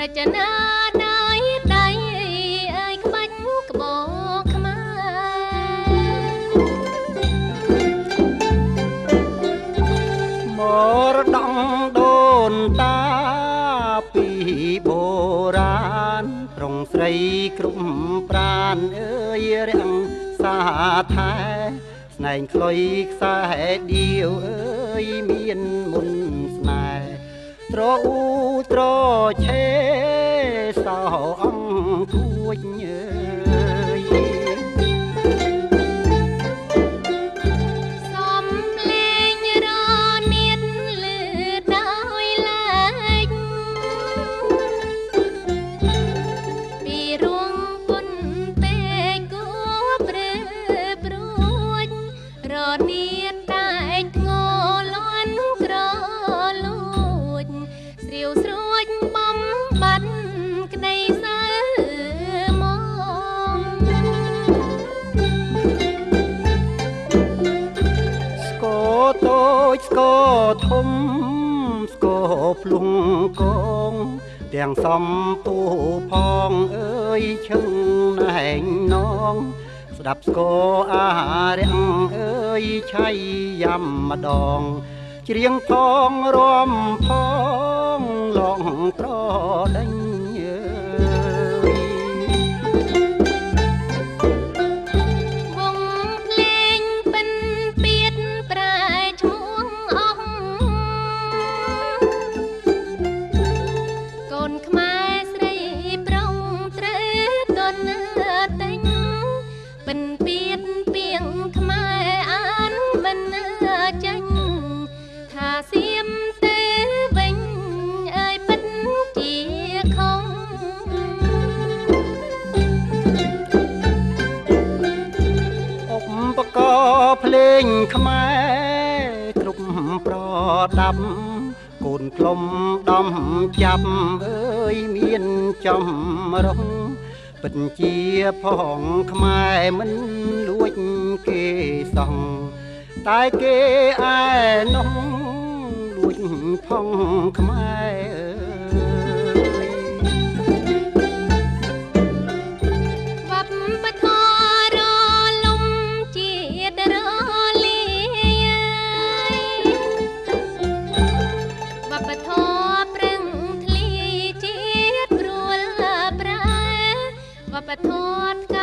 រចនាដោយដៃអើយក្បាច់ក្បោខ្មែរមរតកដូនតាពីបុរាណត្រង់ស្រីគ្រប់ប្រានអើយរាំងសាថែស្នែងខ្លុយខ្សែដៀវអើយមានមុនស្នេហ៍ ត្រអ៊ូត្រឆេសោអង្គគួចអើ តូចស្គរធំស្គរភ្លុងកងទាំងសំពូផងអើយឈឹងណែងនង ស្ដាប់ស្គរអារាំងអើយឆៃយ៉ាំម្ដងច្រៀងផងរំផងឡងត្រដេញ ពិនពៀតពៀងខ្មែរអានមិនចាញ់ថាសៀមទៅវិញអើយពិតជាខំឧបករណ៍ភ្លេងខ្មែរគ្រប់ប្រដាប់កូនក្លុំដំចាប់អើយមានចំរង ពិតជាផងខ្មែរមិនលួចគេសងតែគេឯនោះលួចផងខ្មែរ ก็ประทอนก